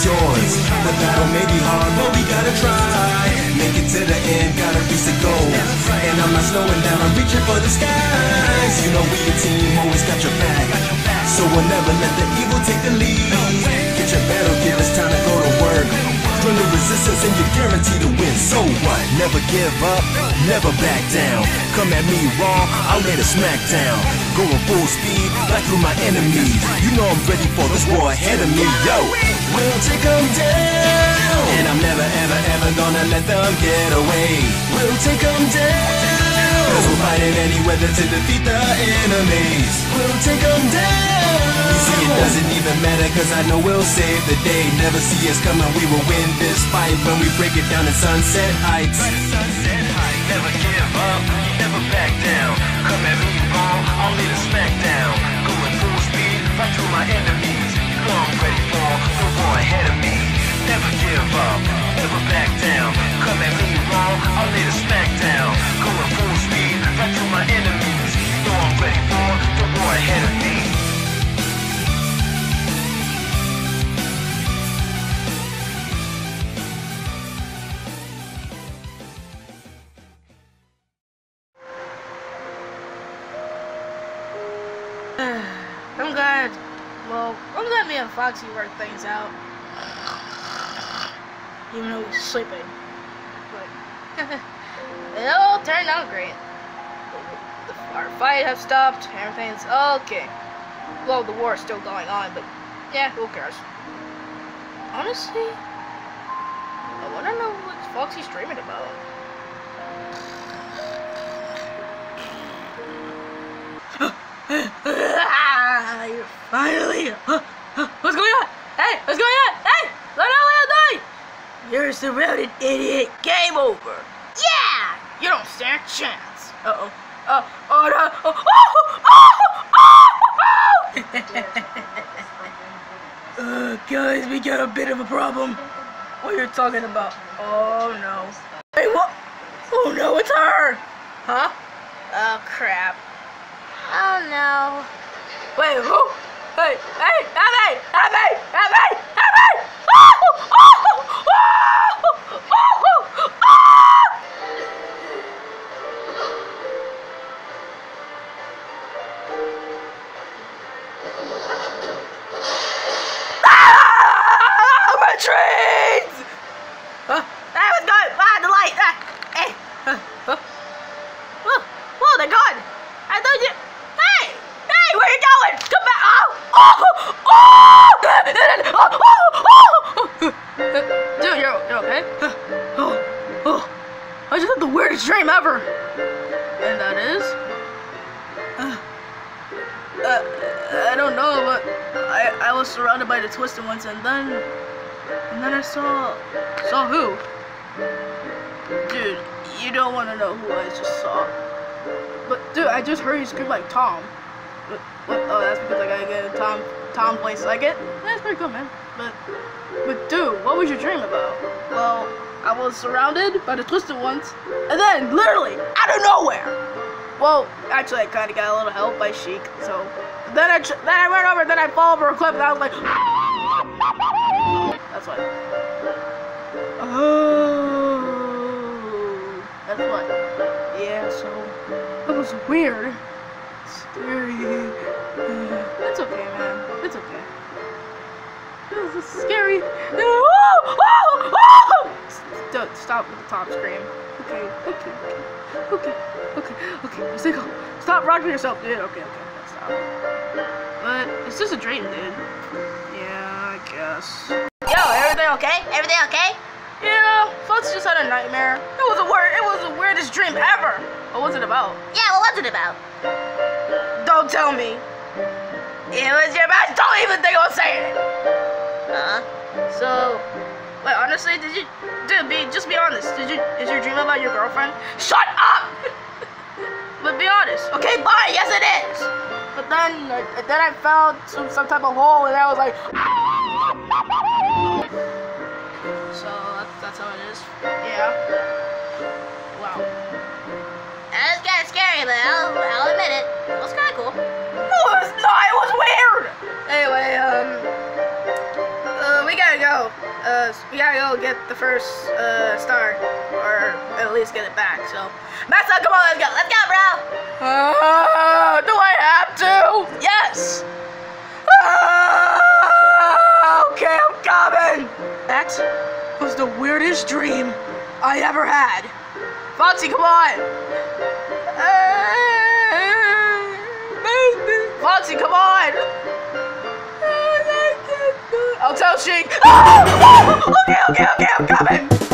is yours. The battle may be hard, but we gotta try. Make it to the end, gotta reach the goal. And I'm not slowing down, I'm reaching for the skies. You know we a team, always got your back. So we'll never let the evil take the lead. Resistance and you're guaranteed to win. So what? Never give up, never back down. Come at me raw, I'll lay the smack down. Going full speed, right through my enemies. You know I'm ready for this war ahead of me. Yo, we'll take them down. And I'm never, ever, ever gonna let them get away. We'll take them down. Cause we're fighting any weather to defeat the enemies. We'll take them down. See, it doesn't even matter cause I know we'll save the day. Never see us coming, we will win this fight when we break it down in Sunset Heights. Sunset Heights. Never give up, never back down. Come at me wrong, I'll lay the smack down. Going full speed, right through my enemies. You know I'm ready for the war ahead of me. Never give up, never Well, I'm glad me and Foxy worked things out. Even though he's sleeping. But it all turned out great. Our fight has stopped. Everything's okay. Well, the war is still going on, but yeah, who cares? Honestly, I want to know what Foxy's dreaming about. Finally. Huh, huh, what's going on? Hey, what's going on? Hey, let out what I'm. You're surrounded, idiot. Game over. Yeah, you don't stand a chance. Uh oh. Uh oh no. Oh, oh, oh, oh, oh. uh, guys, we got a bit of a problem. What are you talking about? Oh no. Hey, what? Oh no, it's her. Huh? Oh crap. Oh no. Wait, who? Hey, hey! Oh! Oh! Oh! Oh! Oh! Ah! Ah, the light! Ah? Oh, oh, they're gone! I thought you... Hey! Hey, where you going? Dude, you're, you're okay? Oh, oh. I just had the weirdest dream ever. And that is? Uh, uh, I don't know, but I, I was surrounded by the twisted ones, and then... And then I saw... Saw who? Dude, you don't want to know who I just saw. But dude, I just heard you scream like Tom. What, oh, that's because I gotta get a Tom Tom voice. I get that's pretty cool, man. But but dude, what was your dream about? Well, I was surrounded by the twisted ones, and then literally out of nowhere. Well, actually, I kind of got a little help by Sheik. So then I then I went over, then I fall over a cliff, and I was like, that's why. Oh, that's what. Yeah, so that was weird. This is scary. Oh, oh, oh! Don't stop with the top scream. Okay, okay, okay, okay, okay, okay. Calm. Stop rocking yourself, dude. Okay, okay, okay, stop. But it's just a dream, dude. Yeah, I guess. Yo, everything okay? Everything okay? Yeah, Fox just had a nightmare. It was a weird, it was the weirdest dream ever. What was it about? Yeah, what was it about? Don't tell me. It was your best. Don't even think I'll say it. Huh? So, wait, honestly, did you, dude, be, just be honest. Did you, is your dream about your girlfriend? Shut up! but be honest, okay? Bye. Yes, it is. But then, then I found some, some type of hole, and I was like, so that's, that's how it is. Yeah. Wow. That was kind of scary, but I'll, I'll admit it. Uh, uh, go get the first uh, star, or at least get it back. So, Maxa, come on, let's go. Let's go, bro. uh, do I have to? Yes. Ah, okay, I'm coming. That was the weirdest dream I ever had. Foxy, come on. Foxy, come on. I'll tell Sheik. okay, okay, okay, I'm coming.